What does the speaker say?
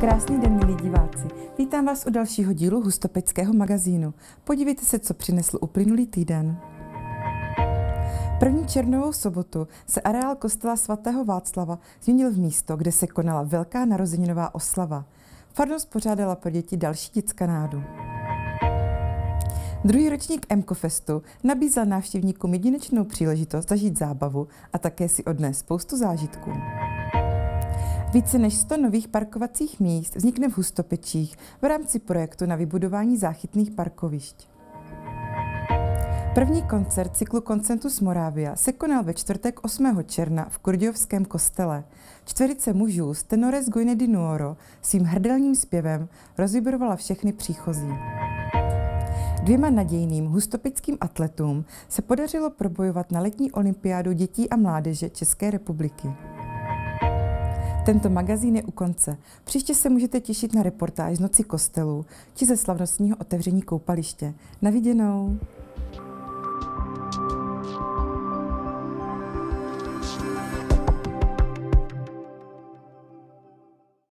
Krásný den, milí diváci. Vítám vás u dalšího dílu Hustopeckého magazínu. Podívejte se, co přinesl uplynulý týden. První černovou sobotu se areál kostela svatého Václava změnil v místo, kde se konala velká narozeninová oslava. Farnost pořádala pro děti další dětskanádu. Druhý ročník MKFestu nabízel návštěvníkům jedinečnou příležitost zažít zábavu a také si odnést spoustu zážitků. Více než 100 nových parkovacích míst vznikne v Hustopečích v rámci projektu na vybudování záchytných parkovišť. První koncert cyklu Concentus Moravia se konal ve čtvrtek 8. června v Kurdiovském kostele. Čtverice mužů z Tenores Guine di Nuoro svým hrdelním zpěvem rozvibrovala všechny příchozí. Dvěma nadějným hustopickým atletům se podařilo probojovat na letní olympiádu dětí a mládeže České republiky. Tento magazín je u konce. Příště se můžete těšit na reportáž z noci kostelů či ze slavnostního otevření koupaliště. Na viděnou.